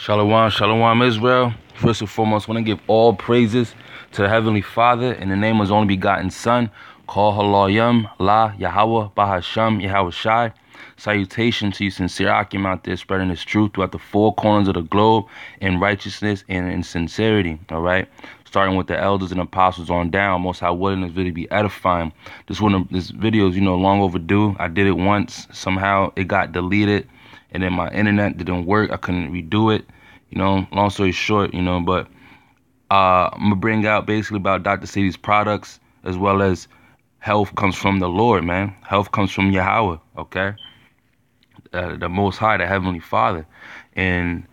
Shalom, shalom, Israel. First and foremost, I want to give all praises to the Heavenly Father in the name of His only begotten Son, call Halayim, La, Yahweh, Bahasham, Yahweh Shai. Salutation to you, sincere Akim out there spreading His truth throughout the four corners of the globe in righteousness and in sincerity. All right, starting with the elders and apostles on down. Most High willing this video be edifying. This one, of this video is you know long overdue. I did it once. Somehow it got deleted and then my internet didn't work. I couldn't redo it. You know, long story short, you know, but uh, I'm gonna bring out basically about Dr. Sebi's products as well as health comes from the Lord, man. Health comes from Yahweh, okay? Uh, the Most High, the Heavenly Father. And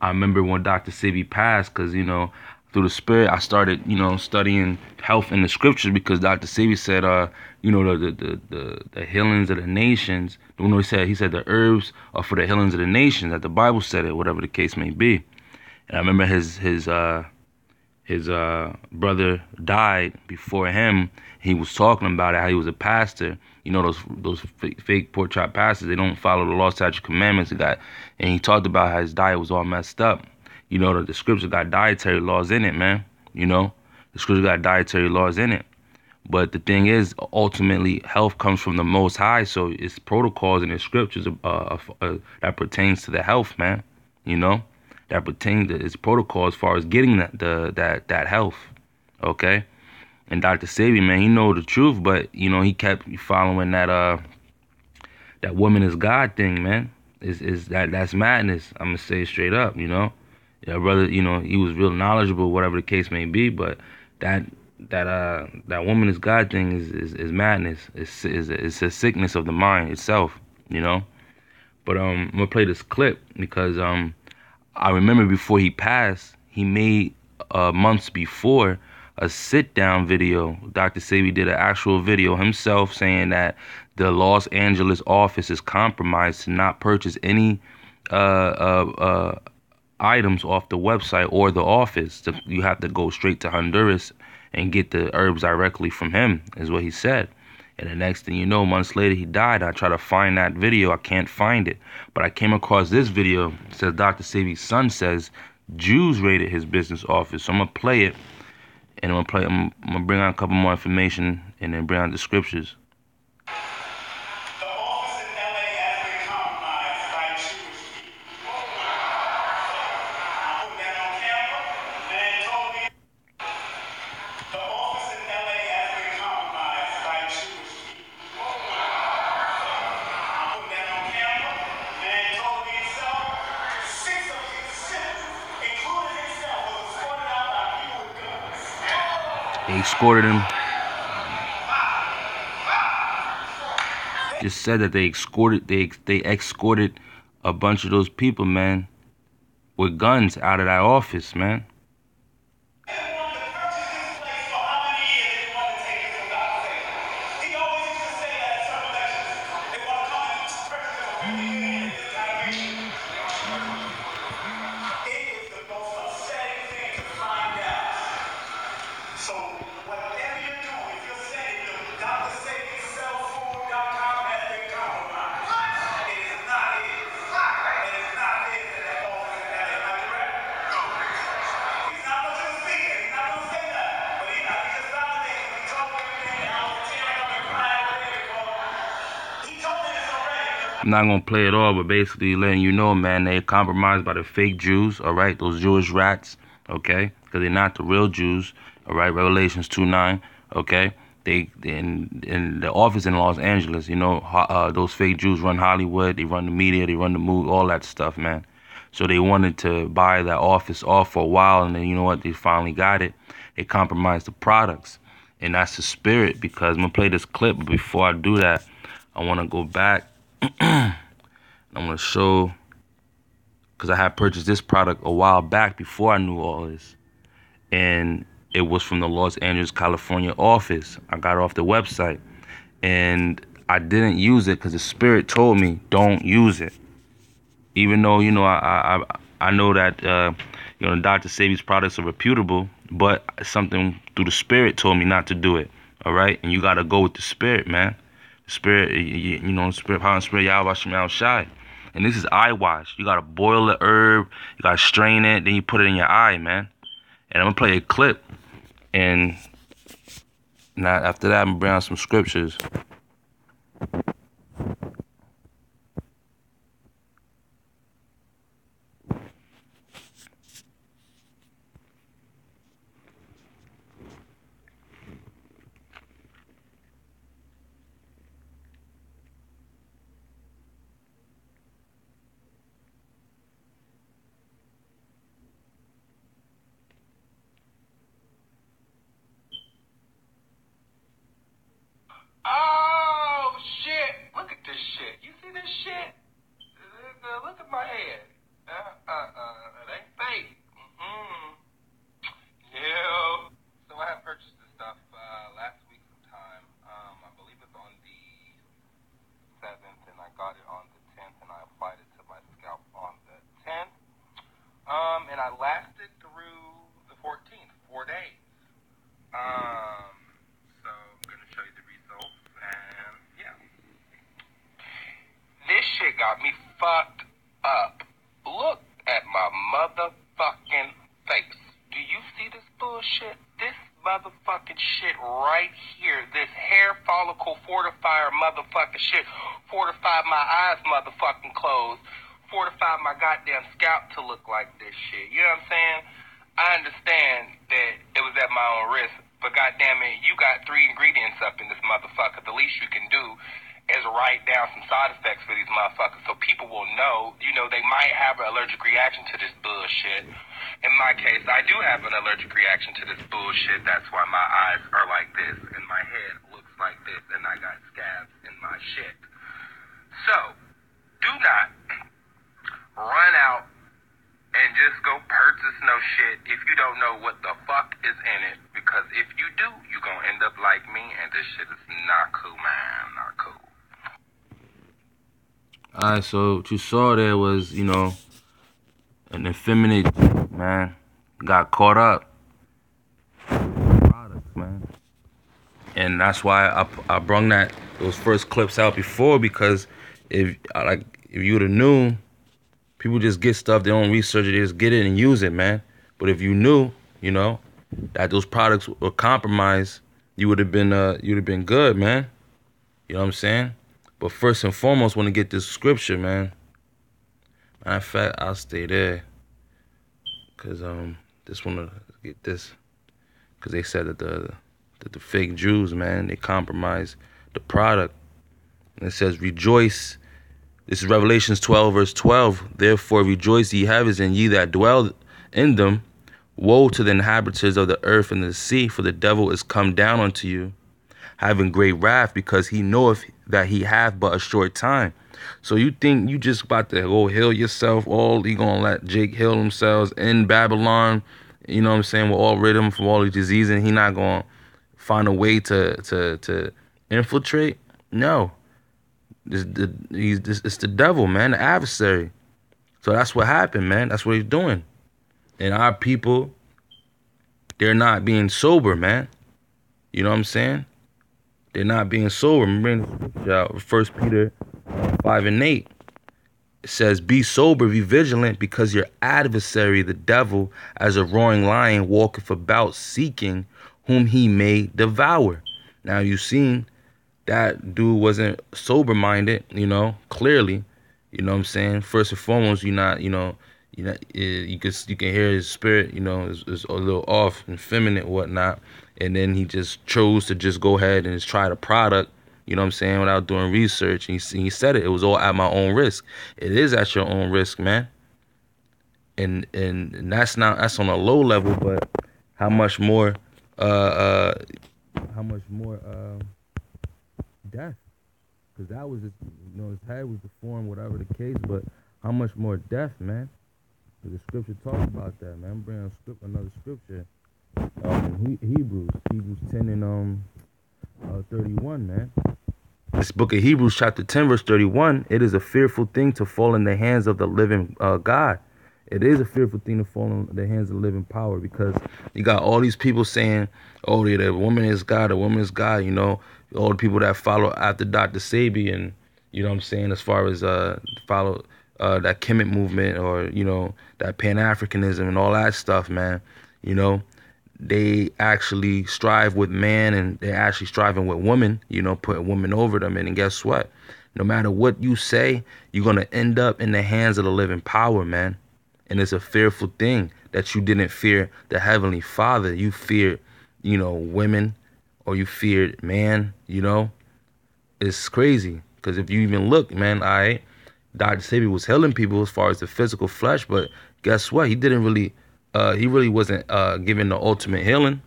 I remember when Dr. Sebi passed, because, you know, through the Spirit, I started, you know, studying health in the scriptures because Dr. Sebi said, uh, you know, the, the, the, the healings of the nations. You know, he said, he said the herbs are for the healings of the nations, that the Bible said it, whatever the case may be. And I remember his, his, uh, his uh, brother died before him. He was talking about it, how he was a pastor. You know, those those fake, fake pork chop pastors, they don't follow the law, statute, commandments. Got, and he talked about how his diet was all messed up. You know, the, the scripture got dietary laws in it, man. You know, the scripture got dietary laws in it. But the thing is, ultimately, health comes from the Most High. So it's protocols in the scriptures uh, uh, uh, that pertains to the health, man. You know, that pertains to its protocol as far as getting that the that that health. Okay. And Dr. Sebi, man, he know the truth, but you know he kept following that uh that woman is God thing, man. Is is that that's madness? I'm gonna say straight up, you know. Yeah, brother, you know he was real knowledgeable, whatever the case may be, but that that uh that woman is God thing is is, is madness. It's is it's a sickness of the mind itself, you know. But um, I'm gonna play this clip because um, I remember before he passed, he made uh months before a sit down video. Dr. Sebi did an actual video himself saying that the Los Angeles office is compromised to not purchase any uh uh uh items off the website or the office. You have to go straight to Honduras and get the herbs directly from him, is what he said. And the next thing you know, months later, he died. I try to find that video. I can't find it. But I came across this video. It says Dr. Sebi's son says Jews raided his business office. So I'm going to play it. And I'm going to play. I'm, I'm going to bring out a couple more information and then bring out the scriptures. They escorted him. Just said that they escorted they they escorted a bunch of those people, man, with guns out of that office, man. I'm not gonna play it all, but basically letting you know, man, they compromised by the fake Jews, all right, those Jewish rats, okay, because they're not the real Jews, all right. Revelations two nine, okay. They in in the office in Los Angeles, you know, uh, those fake Jews run Hollywood, they run the media, they run the movie, all that stuff, man. So they wanted to buy that office off for a while, and then you know what? They finally got it. They compromised the products, and that's the spirit. Because I'm gonna play this clip, but before I do that, I want to go back I'm gonna show because I had purchased this product a while back before I knew all this, and it was from the Los Angeles, California office. I got off the website, and I didn't use it because the spirit told me don't use it. Even though you know I I I know that uh, you know Dr. Sebi's products are reputable, but something through the spirit told me not to do it. All right, and you gotta go with the spirit, man. Spirit, you, know, spirit power and spirit, Yahweh Shem Shai. And this is eye wash. You gotta boil the herb You gotta strain it, then you put it in your eye, man. And I'm gonna play a clip, and now after that, I'm gonna bring out some scriptures. got me fucked up. Look at my motherfucking face. Do you see this bullshit? This motherfucking shit right here. This hair follicle fortifier motherfucking shit. Fortified my eyes motherfucking closed. Fortified my goddamn scalp to look like this shit. You know what I'm saying? I understand that it was at my own risk, but goddamn it, you got three ingredients up in this motherfucker. The least you can do is write down some side effects for these motherfuckers so people will know, you know, they might have an allergic reaction to this bullshit. In my case, I do have an allergic reaction to this bullshit. That's why my eyes are like this and my head looks like this and I got scabs in my shit. So, do not run out and just go purchase no shit if you don't know what the fuck is in it. Because if you do, you're gonna end up like me and this shit is not cool, man. Not cool. Alright, so what you saw there was, you know, an effeminate man got caught up. Products, man. And that's why I I brung that those first clips out before because if like if you would have knew, people just get stuff, they don't research it, they just get it and use it, man. But if you knew, you know, that those products were compromised, you would have been uh you'd have been good, man. You know what I'm saying? But first and foremost, want to get this scripture, man. Matter of fact, I'll stay there. Cause um, just want to get this, cause they said that the that the fake Jews, man, they compromise the product. And it says, "Rejoice." This is Revelations 12, verse 12. Therefore, rejoice, ye heavens, and ye that dwell in them. Woe to the inhabitants of the earth and the sea, for the devil is come down unto you, having great wrath, because he knoweth that he hath but a short time. So you think you just about to go heal yourself? All you gonna let Jake heal themselves in Babylon? You know what I'm saying? We're all him from all these diseases, and he not gonna find a way to to to infiltrate? No. This, the, it's the devil, man, the adversary. So that's what happened, man. That's what he's doing. And our people, they're not being sober, man. You know what I'm saying? They're not being sober. Remember, uh, First Peter five and eight. It says, "Be sober, be vigilant, because your adversary, the devil, as a roaring lion, walketh about seeking whom he may devour." Now you seen that dude wasn't sober minded. You know, clearly. You know what I'm saying? First and foremost, you're not. You know, you know, eh, you can you can hear his spirit. You know, is, is a little off and feminine, whatnot and then he just chose to just go ahead and just try the product you know what i'm saying? Without doing research and he, he said it it was all at my own risk. It is at your own risk man. And and, and that's not that's on a low level but how much more uh uh how much more uh death? Because that was just you know his head was deformed whatever the case but how much more death man? The scripture talks about that man. I'm bringing script another scripture. Um, Hebrews, Hebrews 10 and um, uh, 31, man. This book of Hebrews, chapter 10, verse 31, it is a fearful thing to fall in the hands of the living uh, God. It is a fearful thing to fall in the hands of the living power because you got all these people saying, oh, the woman is God, the woman is God, you know, all the people that follow after Dr. Sebi and, you know what I'm saying, as far as uh, follow uh, that Kemet movement or you know that Pan Africanism and all that stuff, man. You know, they actually strive with man and they're actually striving with women. You know, putting women over them. And, and guess what? No matter what you say, you're gonna end up in the hands of the living power, man. And it's a fearful thing that you didn't fear the heavenly Father. You feared, you know, women, or you feared man. You know, it's crazy. Because if you even look, man, I Dr. Sebi was healing people as far as the physical flesh, but guess what? He didn't really, uh, he really wasn't uh, the ultimate healing.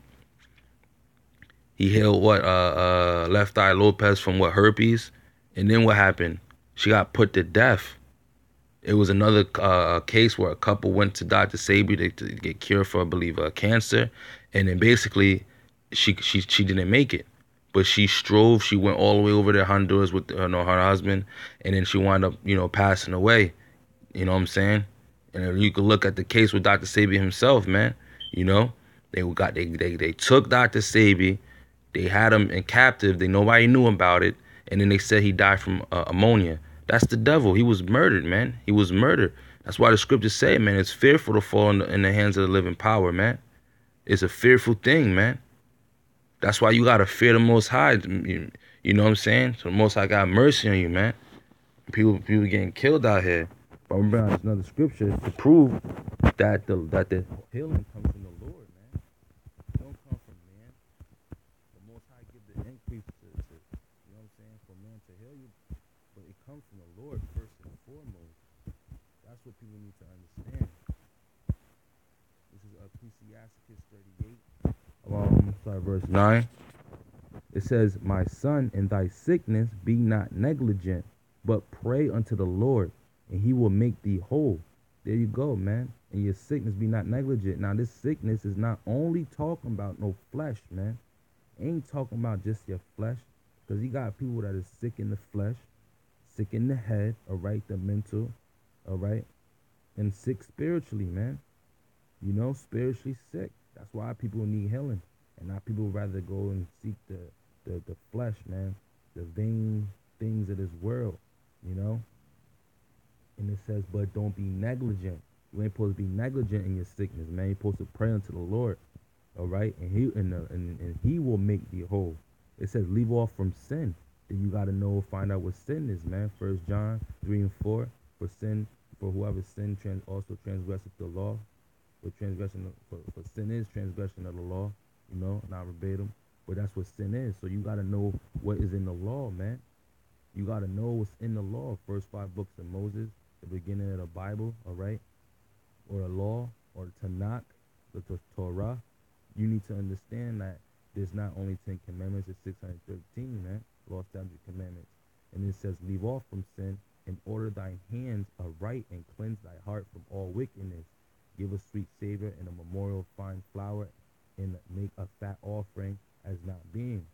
He healed what uh, uh, Left Eye Lopes from what herpes, and then what happened? She got put to death. It was another uh, case where a couple went to Dr. Sebi to, to get cured for, I believe, uh, cancer, and then basically, she she she didn't make it but she strove. She went all the way over to Honduras with uh, know, her husband, and then she wound up, you know, passing away. You know what I'm saying? And you can look at the case with Dr. Sebi himself, man. You know, they got they they, they took Dr. Sebi, they had him in captive. They nobody knew about it, and then they said he died from uh, ammonia. That's the devil. He was murdered, man. He was murdered. That's why the scriptures say, man, it's fearful to fall in the, in the hands of the living power, man. It's a fearful thing, man. That's why you gotta fear the Most High. You, you know what I'm saying? So the Most High got mercy on you, man. People, people getting killed out here. I'm bringing another scripture to prove that the that the healing comes from the Lord, man. It don't come from man. The Most High give the increase to, to you know what I'm saying, for man to heal you, but it comes from the Lord first and foremost. That's what people need to understand. This is Ecclesiasticus 38 um, sorry, verse 9. It says, My son, in thy sickness be not negligent, but pray unto the Lord, and he will make thee whole. There you go, man. And your sickness be not negligent. Now, this sickness is not only talking about no flesh, man. ain't talking about just your flesh. Because you got people that are sick in the flesh, sick in the head, all right, the mental, all right, and sick spiritually, man. You know, spiritually sick. That's why people need healing, and not people rather go and seek the the, the flesh, man, the vain things of this world, you know. And it says, but don't be negligent. You ain't supposed to be negligent in your sickness, man. You're supposed to pray unto the Lord, all right, and he and, the, and and he will make thee whole. It says, leave off from sin. Then you got to know, find out what sin is, man. First John three and four. For sin, for whoever sin trans also transgresseth the law, for transgression for, for sin is transgression of the law, you know, not verbatim. But that's what sin is. So you gotta know what is in the law, man. You gotta know what's in the law. First five books of Moses, the beginning of the Bible, all right? Or the law, or Tanakh, the Torah. You need to understand that there's not only Ten Commandments, it's 613, man. Law, statutes, commandments. And it says, leave off from sin and order thy hands aright and cleanse thy heart from all wickedness give a sweet savor and a memorial fine flour, and make a fat offering as not being.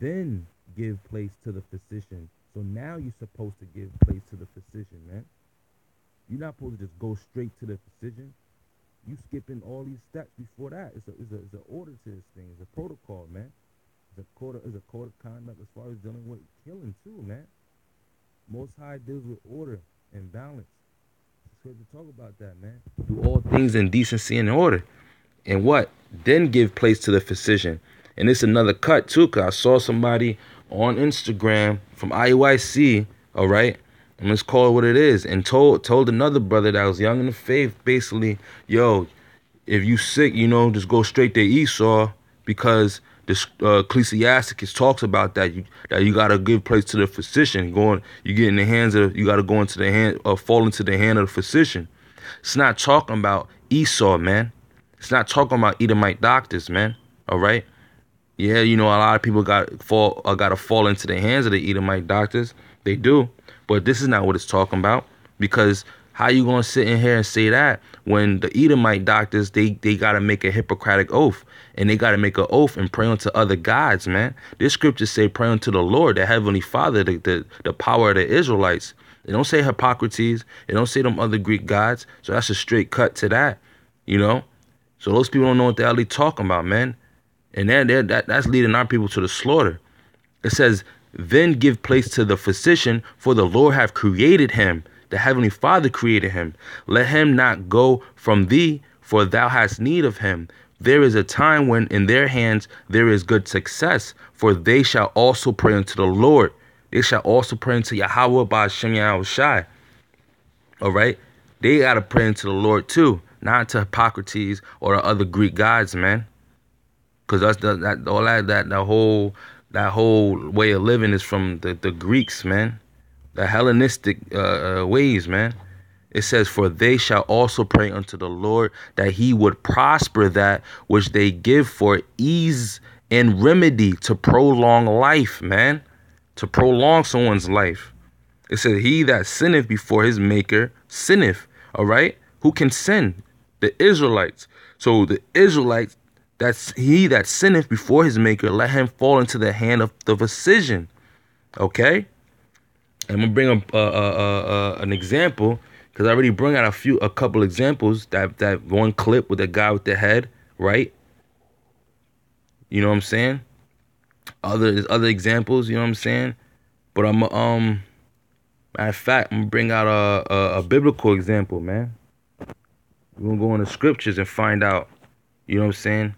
Then give place to the physician. So now you're supposed to give place to the physician, man. You're not supposed to just go straight to the physician. You skipping all these steps before that. It's a it's a it's an order to this thing. It's a protocol, man. It's a code of, it's a code of conduct as far as dealing with killing too, man. Most High deals with order and balance It's good to talk about that, man. Do all things in decency and order. And what? Then give place to the physician. And it's another cut too, cause I saw somebody on Instagram from IUIC, all right, and let's call it what it is, and told told another brother that was young in the faith, basically, yo, if you sick, you know, just go straight to Esau because this uh, Ecclesiasticus talks about that you that you gotta give place to the physician. Going, you get in the hands of you gotta go into the hand uh, fall into the hand of the physician. It's not talking about Esau, man. It's not talking about Edomite doctors, man. All right. Yeah, you know a lot of people got fall uh, gotta fall into the hands of the Edomite doctors. They do, but this is not what it's talking about because how you gonna sit in here and say that when the Edomite doctors they they gotta make a Hippocratic oath and they gotta make an oath and pray unto other gods, man. This scriptures say pray unto the Lord, the Heavenly Father, the the, the power of the Israelites. They don't say Hippocrates. They don't say them other Greek gods. So that's a straight cut to that, you know. So those people don't know what they're they talking about, man. And then that that's leading our people to the slaughter. It says, then give place to the physician, for the Lord have created him the heavenly Father created him. Let him not go from thee, for thou hast need of him. There is a time when in their hands there is good success, for they shall also pray unto the Lord. They shall also pray unto Yahweh by Shem Shai. All right? They got to pray unto the Lord too, not to Hippocrates or the other Greek gods, man. Because that's the, that all that that the whole that whole way of living is from the, the Greeks, man. The Hellenistic uh, uh, ways, man. It says, For they shall also pray unto the Lord that he would prosper that which they give for ease and remedy to prolong life, man. To prolong someone's life. It said, He that sinneth before his maker sinneth. All right? Who can sin? The Israelites. So the Israelites, that's he that sinneth before his maker, let him fall into the hand of the physician. Okay? I'm gonna bring up uh, uh, uh, an example because I already bring out a few, a couple examples. That that one clip with the guy with the head, right? You know what I'm saying? Other other examples, you know what I'm saying? But I'm um, matter of fact, I'm gonna bring out a a, a biblical example, man. We're gonna go in the scriptures and find out. You know what I'm saying?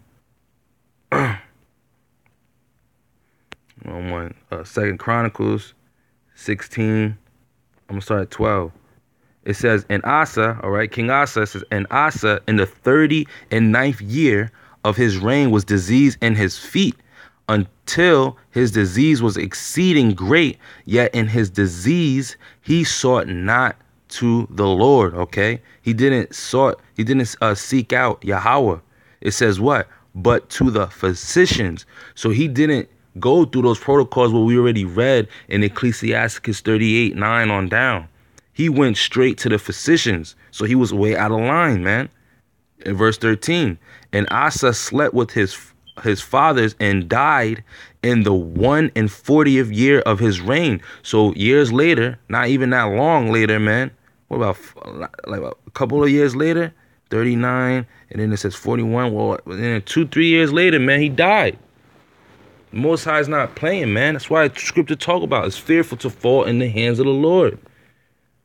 One, uh, Second Chronicles 16. I'm gonna start at 12. It says, and Asa, all right, King Asa says, and Asa in the 30 and ninth year of his reign was disease in his feet until his disease was exceeding great. Yet in his disease he sought not to the Lord. Okay, he didn't sought, he didn't uh, seek out Yahweh. It says what? But to the physicians. So he didn't go through those protocols what we already read in Ecclesiasticus 38 9 on down. He went straight to the physicians. So he was way out of line, man. In verse 13, and Asa slept with his his fathers and died in the one and fortieth year of his reign. So years later, not even that long later, man. What about like a couple of years later? 39, and then it says 41. Well, then two, three years later, man, he died. Most High is not playing, man. That's why scripture talk about it's fearful to fall in the hands of the Lord.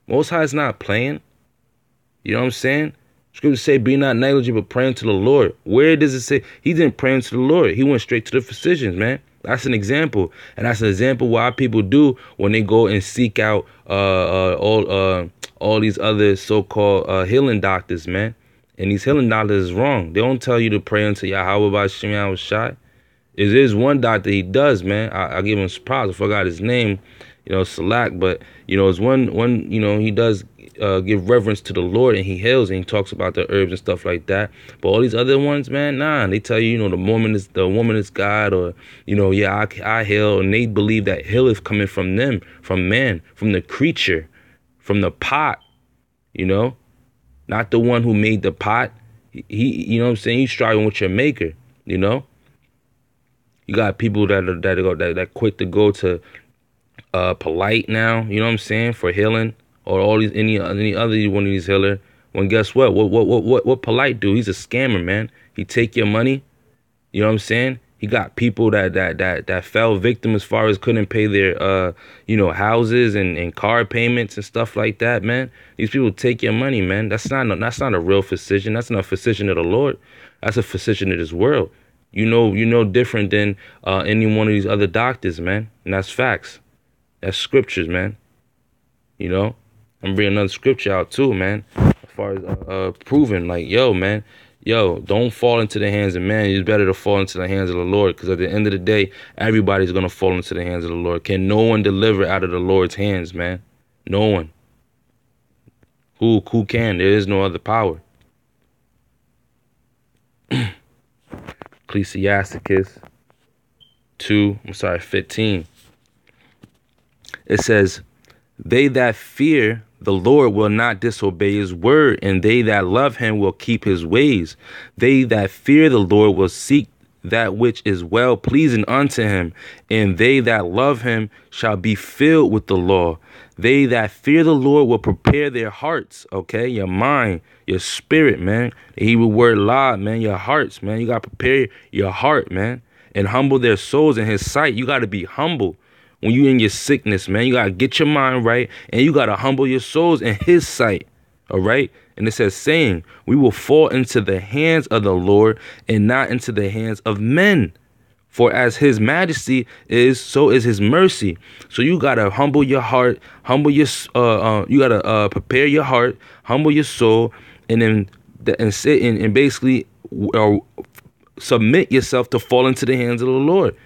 Most High is not playing. You know what I'm saying? Scripture say, be not negligent, but praying to the Lord. Where does it say? He didn't pray unto the Lord. He went straight to the physicians, man. That's an example. And that's an example why people do when they go and seek out uh, uh, all uh, all these other so-called uh, healing doctors, man. And these healing doctors is wrong. They don't tell you to pray unto Yahweh by Shem Shai. It is one doctor he does, man. I, I give him props. I forgot his name, you know, Salak, but you know, it's one one, you know, he does uh, give reverence to the Lord and he heals and he talks about the herbs and stuff like that. But all these other ones, man, nah, they tell you, you know, the woman is the woman is God, or you know, yeah, I, I heal, and they believe that heal is coming from them, from man, from the creature, from the pot, you know, not the one who made the pot. He, you know, I'm saying, he's striving with your maker, you know. You got people that are, that go that, that quit to go to uh polite now, you know what I'm saying, for healing or all these any any other one of these healer. When guess what? What what what what what polite do? He's a scammer, man. He take your money. You know what I'm saying? He got people that that that that fell victim as far as couldn't pay their uh you know houses and, and car payments and stuff like that, man. These people take your money, man. That's not that's not a real physician. That's not a physician of the Lord. That's a physician of this world. You know, you know different than uh, any one of these other doctors, man. And that's facts. That's scriptures, man. You know, I'm bringing another scripture out too, man. As far as uh, uh, proving, like, yo, man, yo, don't fall into the hands of man. It's better to fall into the hands of the Lord, because at the end of the day, everybody's gonna fall into the hands of the Lord. Can no one deliver out of the Lord's hands, man? No one. Who who can? There is no other power. Ecclesiasticus 2, I'm sorry, 15. It says, They that fear the Lord will not disobey his word, and they that love him will keep his ways. They that fear the Lord will seek that which is well pleasing unto him, and they that love him shall be filled with the law. They that fear the Lord will prepare their hearts, okay? Your mind, your spirit, man. The Hebrew word la, man, your hearts, man. You got to prepare your heart, man, and humble their souls in his sight. You got to be humble. when you in your sickness, man. You gotta get your mind right and you gotta humble your souls in his sight. All right. And it says, saying, We will fall into the hands of the Lord and not into the hands of men. For as his majesty is, so is his mercy. So you gotta humble your heart, humble your, uh, uh you gotta uh, prepare your heart, humble your soul, and then and sit and, and basically uh, submit yourself to fall into the hands of the Lord.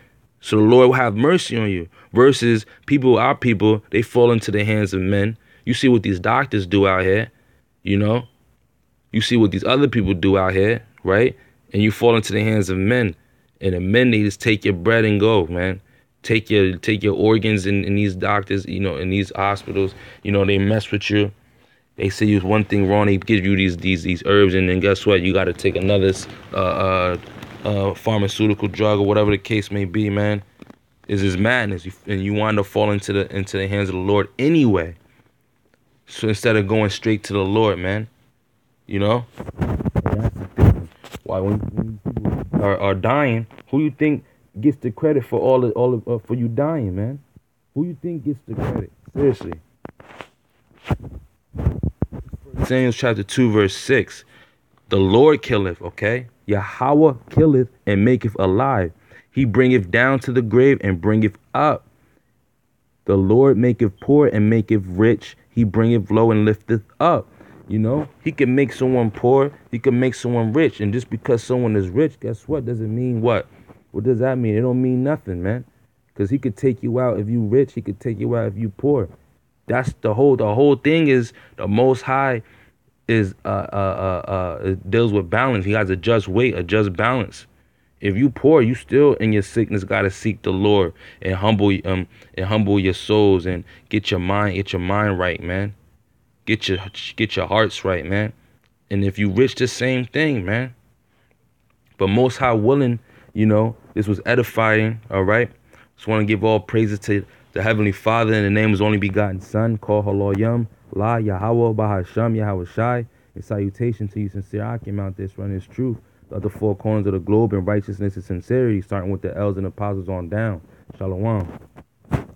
So the Lord will have mercy on you. Versus people, our people, they fall into the hands of men. You see what these doctors do out here, you know. You see what these other people do out here, right? And you fall into the hands of men. And the men they just take your bread and go, man. Take your take your organs in, in these doctors, you know, in these hospitals. You know, they mess with you. They say you one thing wrong. They give you these these these herbs, and then guess what? You got to take another uh, uh, uh, pharmaceutical drug or whatever the case may be, man. Is is madness, and you wind up falling into the into the hands of the Lord anyway. So instead of going straight to the Lord, man, you know. Why when, when people are, are dying, who you think gets the credit for all of, all of, uh, for you dying, man? Who you think gets the credit? Seriously. Samuel chapter 2, verse 6. The Lord killeth, okay? Yahweh killeth and maketh alive. He bringeth down to the grave and bringeth up. The Lord maketh poor and maketh rich. He bringeth low and lifteth up. You know, he can make someone poor, he can make someone rich. And just because someone is rich, guess what? Doesn't mean what? What does that mean? It don't mean nothing, man. Because he could take you out if you rich, he could take you out if you poor. That's the whole the whole thing is the most high is uh uh uh, uh deals with balance. He has a just weight, a just balance. If you poor, you still in your sickness gotta seek the Lord and humble um and humble your souls and get your mind get your mind right, man. Get your get your hearts right, man. And if you rich, the same thing, man. But most high willing, you know, this was edifying, all right? Just want to give all praises to the Heavenly Father in the name of His only begotten Son, called Haloyam, La Yahweh Bahasham Yahweh Shai. In salutation to you, sincere Akim out this running His truth. The other four corners of the globe in righteousness and sincerity, starting with the L's and apostles on down. Shalom.